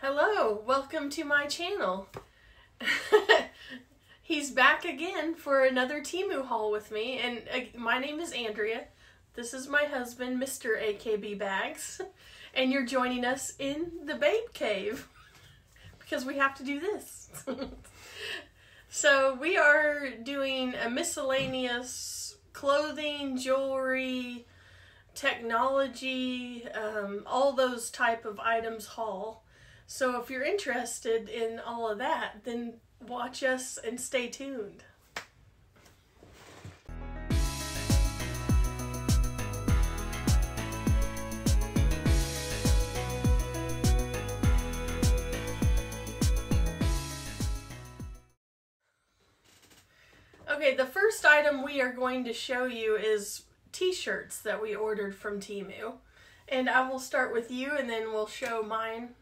Hello, welcome to my channel. He's back again for another Temu haul with me, and uh, my name is Andrea. This is my husband, Mr. AKB Bags, and you're joining us in the Babe Cave because we have to do this. so, we are doing a miscellaneous clothing, jewelry, technology, um, all those type of items haul. So if you're interested in all of that, then watch us and stay tuned. Okay, the first item we are going to show you is t-shirts that we ordered from Temu. And I will start with you and then we'll show mine.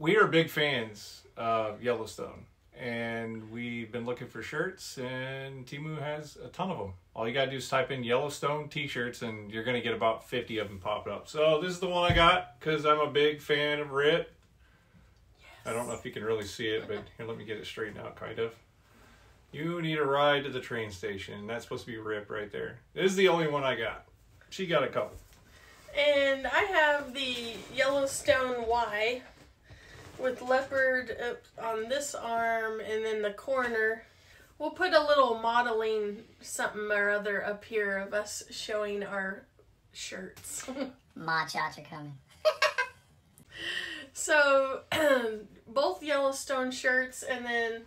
We are big fans of Yellowstone and we've been looking for shirts and Temu has a ton of them. All you gotta do is type in Yellowstone t-shirts and you're gonna get about 50 of them popping up. So this is the one I got because I'm a big fan of Rip. Yes. I don't know if you can really see it, but here, let me get it straightened out kind of. You need a ride to the train station. That's supposed to be Rip right there. This is the only one I got. She got a couple. And I have the Yellowstone Y with leopard uh, on this arm and then the corner. We'll put a little modeling something or other up here of us showing our shirts. Ma cha-cha coming. so, both Yellowstone shirts and then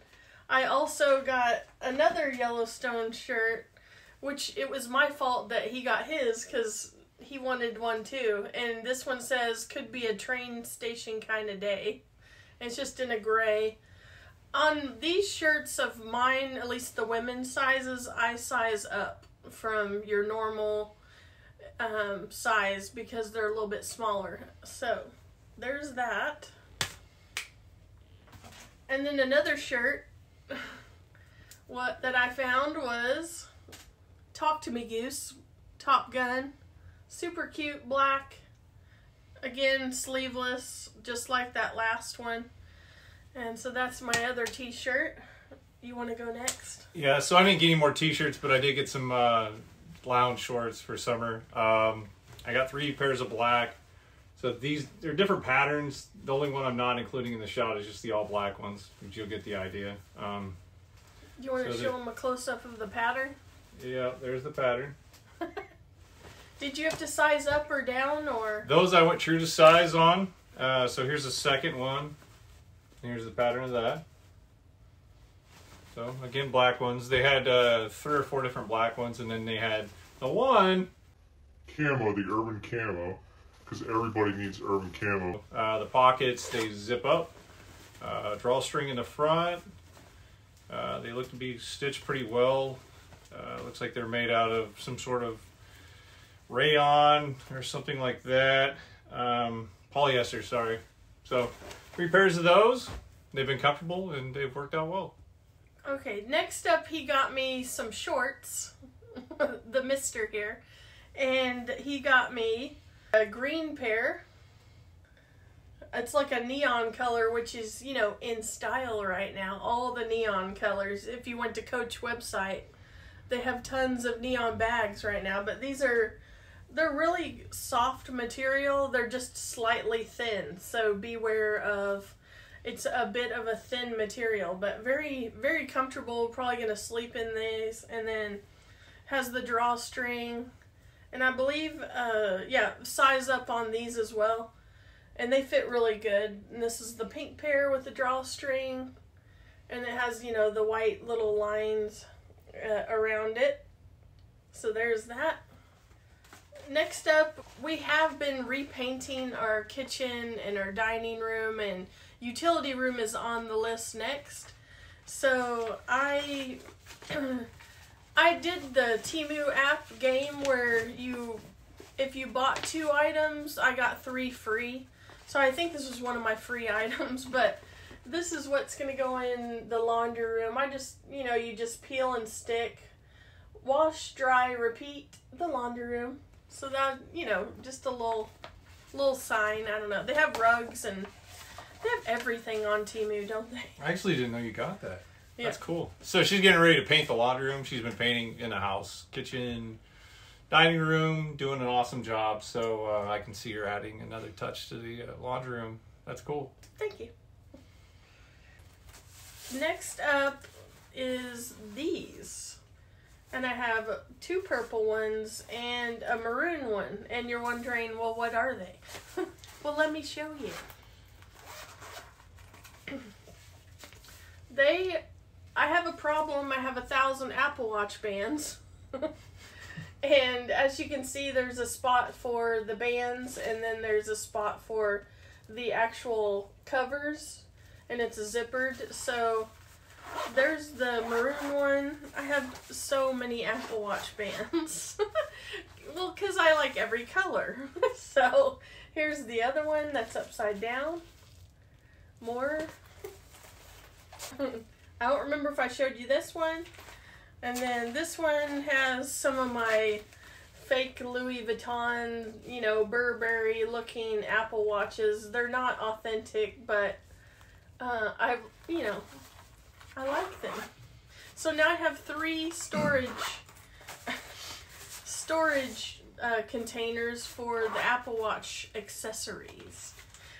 I also got another Yellowstone shirt, which it was my fault that he got his because he wanted one too. And this one says, could be a train station kind of day. It's just in a gray. On these shirts of mine, at least the women's sizes, I size up from your normal um, size because they're a little bit smaller. So there's that. And then another shirt what that I found was Talk to Me Goose, Top Gun, super cute black, again sleeveless, just like that last one. And so that's my other t-shirt. You want to go next? Yeah, so I didn't get any more t-shirts, but I did get some uh, lounge shorts for summer. Um, I got three pairs of black. So these, they're different patterns. The only one I'm not including in the shot is just the all black ones, but you'll get the idea. Um, you want to show them a close up of the pattern? Yeah, there's the pattern. Did you have to size up or down or? Those I went true to size on. Uh, so here's the second one. Here's the pattern of that. So again, black ones. They had uh, three or four different black ones, and then they had the one. Camo, the urban camo, because everybody needs urban camo. Uh, the pockets, they zip up. Uh, drawstring in the front. Uh, they look to be stitched pretty well. Uh, looks like they're made out of some sort of rayon or something like that. Um, polyester, sorry. So three pairs of those. They've been comfortable and they've worked out well. Okay, next up he got me some shorts, the mister here, and he got me a green pair it's like a neon color, which is, you know, in style right now. All the neon colors. If you went to Coach website, they have tons of neon bags right now. But these are, they're really soft material. They're just slightly thin. So beware of, it's a bit of a thin material, but very, very comfortable. Probably going to sleep in these. And then has the drawstring. And I believe, uh, yeah, size up on these as well and they fit really good. And this is the pink pair with the drawstring, and it has you know the white little lines uh, around it. So there's that. Next up, we have been repainting our kitchen and our dining room, and utility room is on the list next. So I. I did the Temu app game where you, if you bought two items, I got three free. So I think this was one of my free items, but this is what's going to go in the laundry room. I just, you know, you just peel and stick, wash, dry, repeat the laundry room. So that, you know, just a little little sign, I don't know. They have rugs and They have everything on Temu, don't they? I actually didn't know you got that. Yeah. That's cool. So she's getting ready to paint the laundry room. She's been painting in the house, kitchen, dining room, doing an awesome job. So uh, I can see her adding another touch to the uh, laundry room. That's cool. Thank you. Next up is these. And I have two purple ones and a maroon one. And you're wondering, well, what are they? well, let me show you. they, I have a problem. I have a thousand Apple Watch bands. and as you can see, there's a spot for the bands, and then there's a spot for the actual covers and it's zippered so there's the maroon one. I have so many apple watch bands. Well because i like every color. So here's the other one that's upside down. More. I don't remember if i showed you this one. And then this one has some of my fake Louis Vuitton, you know, Burberry looking Apple watches. They're not authentic, but uh, I, you know, I like them. So now I have three storage storage uh, containers for the Apple Watch accessories.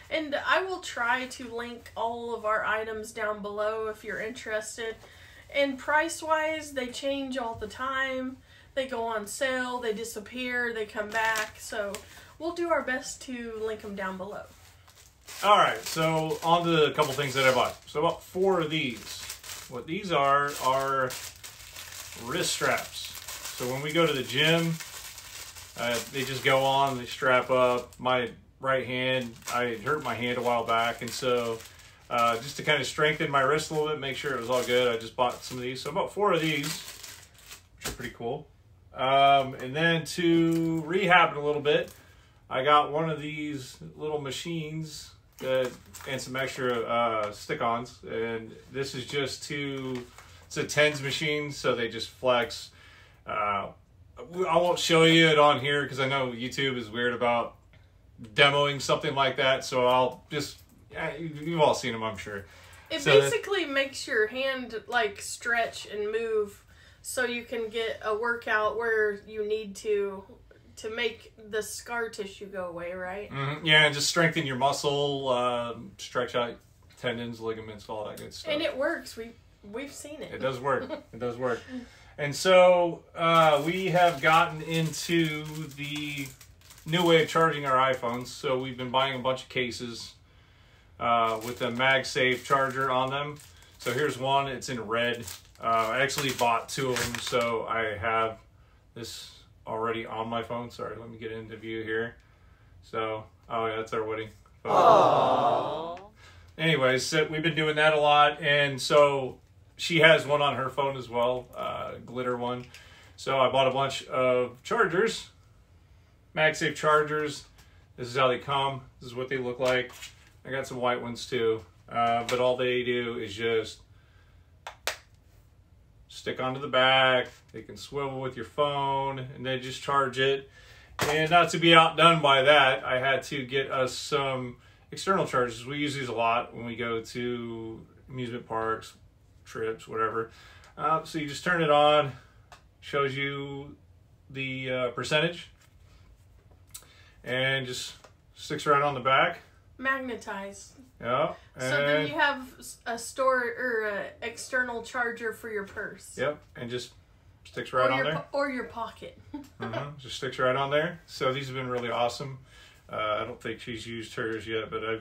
And I will try to link all of our items down below if you're interested. And price wise, they change all the time they go on sale, they disappear, they come back. So we'll do our best to link them down below. All right, so on to a couple things that I bought. So about four of these. What these are are wrist straps. So when we go to the gym, uh, they just go on, they strap up. My right hand, I hurt my hand a while back, and so uh, just to kind of strengthen my wrist a little bit, make sure it was all good, I just bought some of these. So about four of these, which are pretty cool. Um, and then to rehab it a little bit, I got one of these little machines that, and some extra uh, stick-ons. And this is just to, it's a tens machine, so they just flex. Uh, I won't show you it on here because I know YouTube is weird about demoing something like that. So I'll just, yeah, you've all seen them, I'm sure. It So that- basically makes your hand like stretch and move so you can get a workout where you need to to make the scar tissue go away, right? Mhm, Yeah, and just strengthen your muscle, um, stretch out tendons, ligaments, all that good stuff. And it works. We we've seen it. It does work. It does work. And so uh, we have gotten into the new way of charging our iPhones. So we've been buying a bunch of cases uh, with a MagSafe charger on them. So here's one. It's in red. Uh, I actually bought two of them, so I have this already on my phone. Sorry, let me get into view here. So, oh yeah, that's our wedding. photo. Anyways, so we've been doing that a lot, and so she has one on her phone as well, uh, glitter one. So I bought a bunch of chargers, MagSafe chargers. This is how they come. This is what they look like. I got some white ones too, uh, but all they do is just stick onto the back. They can swivel with your phone, and then just charge it. And not to be outdone by that, I had to get us some external chargers. We use these a lot when we go to amusement parks, trips, whatever. Uh, so you just turn it on, shows you the uh, percentage, and just sticks right on the back. Magnetize. Yeah. So then you have a store or a external charger for your purse. Yep, and just sticks right or on there. po- or your pocket. Mhm, Just sticks right on there. So these have been really awesome. Uh, I don't think she's used hers yet, but I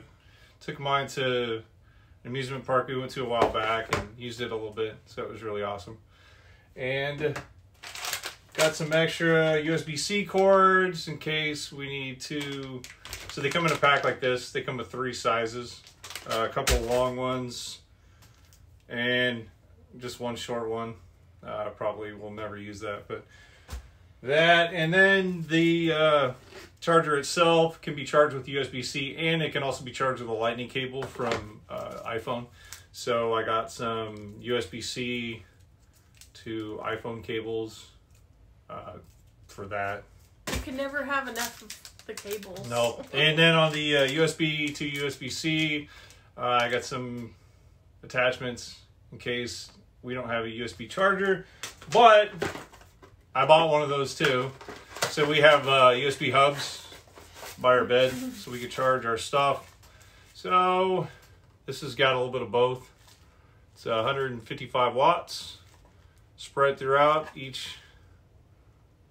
took mine to an amusement park we went to a while back and used it a little bit. So it was really awesome. And got some extra USB C cords in case we need to. So they come in a pack like this. They come with three sizes a couple long ones and just one short one. Uh, probably will never use that, but that and then the uh, charger itself can be charged with USB C and it can also be charged with a lightning cable from uh, iPhone. So I got some USB C to iPhone cables uh, for that. You can never have enough of the cables. No, and then on the uh, USB to USB C, Uh, I got some attachments in case we don't have a USB charger, but I bought one of those too. So we have uh, USB hubs by our bed so we could charge our stuff. So this has got a little bit of both. It's 155 watts spread throughout each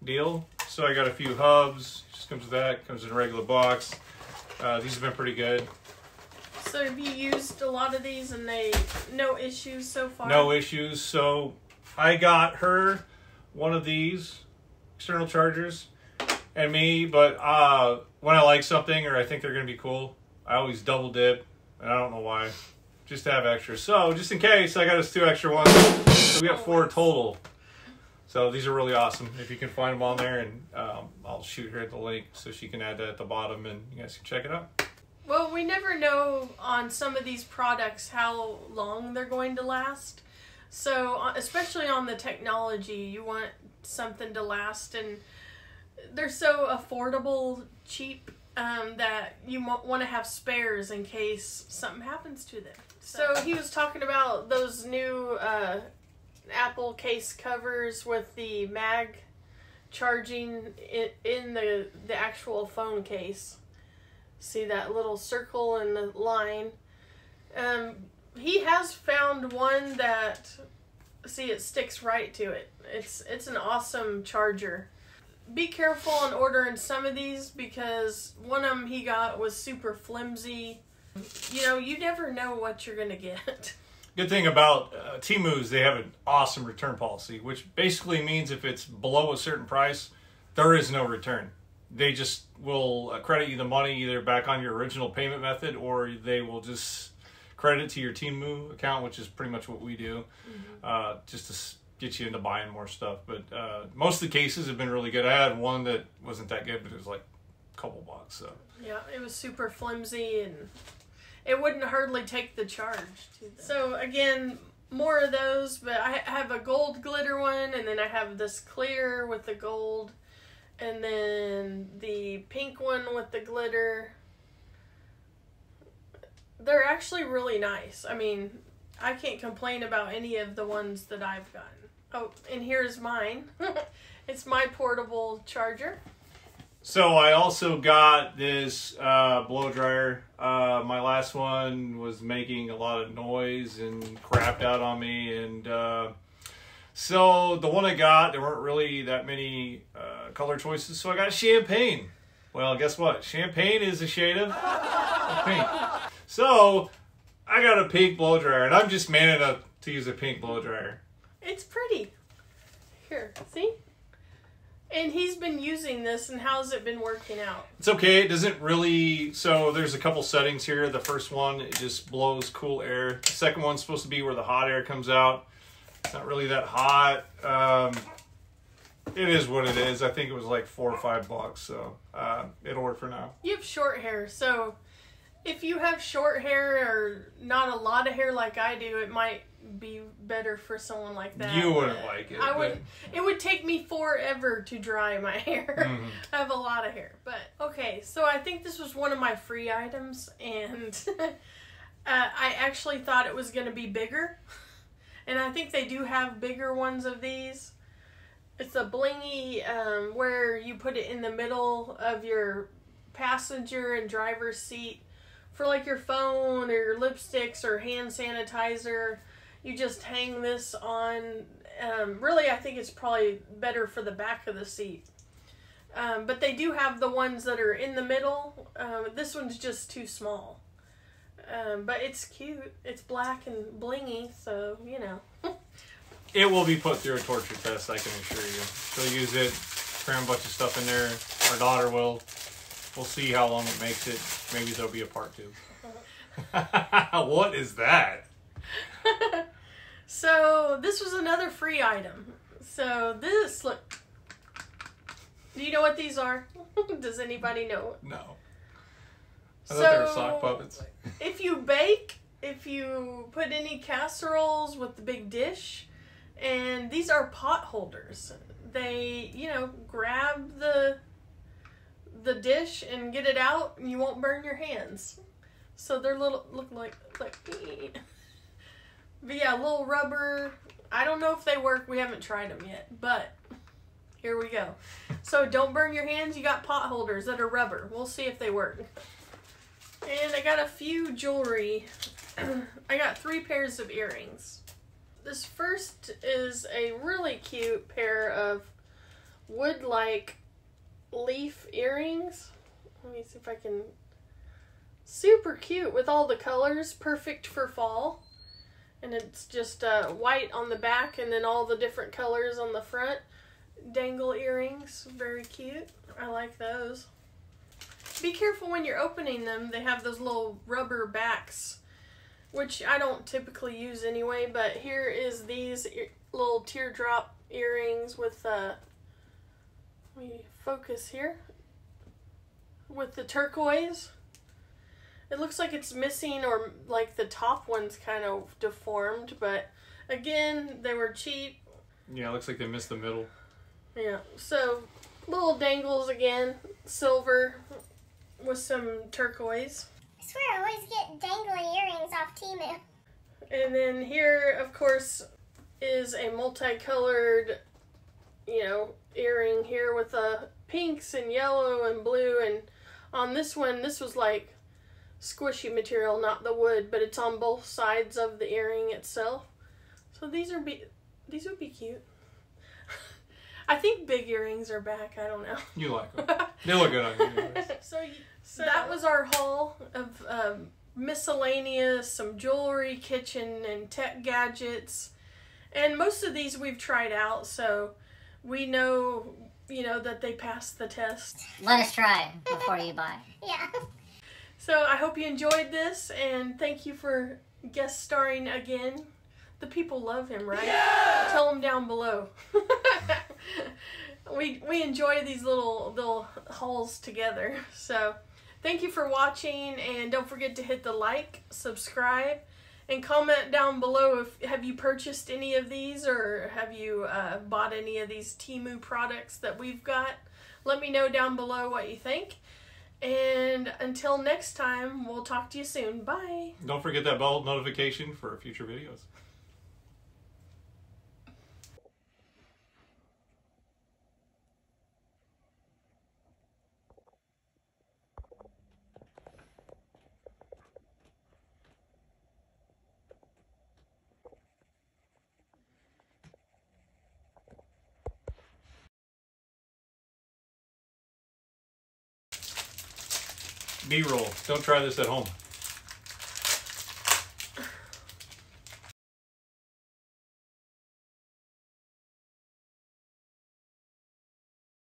deal. So I got a few hubs. Just comes with that. Comes in a regular box. Uh, these have been pretty good. So have you used a lot of these and they no issues so far? No issues. So I got her one of these external chargers and me, but uh, when I like something or I think they're going to be cool, I always double dip. And I don't know why. Just to have extra. So just in case, I got us two extra ones. So we got four total. So these are really awesome. If you can find them on there, and um, I'll shoot her the link so she can add that at the bottom, and you guys can check it out. Well, we never know on some of these products how long they're going to last. So, uh, especially on the technology, you want something to last, and they're so affordable, cheap, um, that you want to have spares in case something happens to them. So, he was talking about those new uh, Apple case covers with the mag charging in, in the, the actual phone case see that little circle and the line. Um, he has found one that see it sticks right to it. It's it's an awesome charger. Be careful in ordering some of these because one of them he got was super flimsy. You know, you never know what you're gonna get. Good thing about uh, Temu's, they have an awesome return policy, which basically means if it's below a certain price, there is no return they just will credit you the money either back on your original payment method or they will just credit to your Temu account, which is pretty much what we do, mm-hmm. uh, just to get you into buying more stuff. But uh, most of the cases have been really good. I had one that wasn't that good, but it was like a couple bucks. So yeah, it was super flimsy and it wouldn't hardly take the charge. So again, more of those, but I have a gold glitter one, and then I have this clear with the gold and then the pink one with the glitter. They're actually really nice. I mean, I can't complain about any of the ones that I've gotten. Oh, and here's mine. it's my portable charger. So I also got this uh, blow dryer. Uh, my last one was making a lot of noise and crapped out on me, and uh, so the one I got, there weren't really that many uh, color choices, so I got champagne. Well, guess what? Champagne is a shade of, of pink. So I got a pink blow dryer, and I'm just man enough to use a pink blow dryer. It's pretty. Here, see? And he's been using this, and how's it been working out? It's okay. It doesn't really. So there's a couple settings here. The first one, it just blows cool air. The second one's supposed to be where the hot air comes out. It's not really that hot. Um, it is what it is. I think it was like four or five bucks, so uh, it'll work for now. You have short hair, so if you have short hair or not a lot of hair like I do, it might be better for someone like that. You wouldn't like it. I would. It would take me forever to dry my hair. Mm-hmm. I have a lot of hair, but okay. So I think this was one of my free items, and uh, I actually thought it was going to be bigger. And I think they do have bigger ones of these. It's a blingy um, where you put it in the middle of your passenger and driver's seat for like your phone or your lipsticks or hand sanitizer. You just hang this on. Um, really, I think it's probably better for the back of the seat. Um, but they do have the ones that are in the middle. Um, this one's just too small. Um, but it's cute. It's black and blingy, so you know. it will be put through a torture test, I can assure you. She'll use it, cram a bunch of stuff in there. Our daughter will. We'll see how long it makes it. Maybe there'll be a part two. what is that? so this was another free item. So this look. Do you know what these are? Does anybody know? No. I so, thought they were sock puppets. You put any casseroles with the big dish, and these are pot holders. They, you know, grab the the dish and get it out, and you won't burn your hands. So they're little look like like. But yeah, little rubber. I don't know if they work. We haven't tried them yet, but here we go. So don't burn your hands. You got pot holders that are rubber. We'll see if they work. And I got a few jewelry. I got three pairs of earrings. This first is a really cute pair of wood like leaf earrings. Let me see if I can. Super cute with all the colors, perfect for fall. And it's just uh, white on the back and then all the different colors on the front. Dangle earrings, very cute. I like those. Be careful when you're opening them, they have those little rubber backs, which I don't typically use anyway, but here is these ear- little teardrop earrings with uh, let me focus here with the turquoise. It looks like it's missing or like the top one's kind of deformed, but again, they were cheap. Yeah, it looks like they missed the middle. Yeah. So little dangles again, silver with some turquoise. I swear I always get dangly earrings off Temu. And then here, of course, is a multicolored, you know, earring here with uh, pinks and yellow and blue. And on this one, this was like squishy material, not the wood, but it's on both sides of the earring itself. So these are be these would be cute. I think big earrings are back. I don't know. You like them. they look good on you. anyways. So, so that was our haul of um, miscellaneous, some jewelry, kitchen, and tech gadgets. And most of these we've tried out, so we know, you know, that they passed the test. Let us try before you buy. Yeah. So I hope you enjoyed this, and thank you for guest starring again. The people love him, right? Yeah! Tell them down below. we we enjoy these little little hauls together. So thank you for watching, and don't forget to hit the like, subscribe, and comment down below if have you purchased any of these or have you uh, bought any of these Temu products that we've got. Let me know down below what you think. And until next time, we'll talk to you soon. Bye. Don't forget that bell notification for future videos. B-roll. Don't try this at home.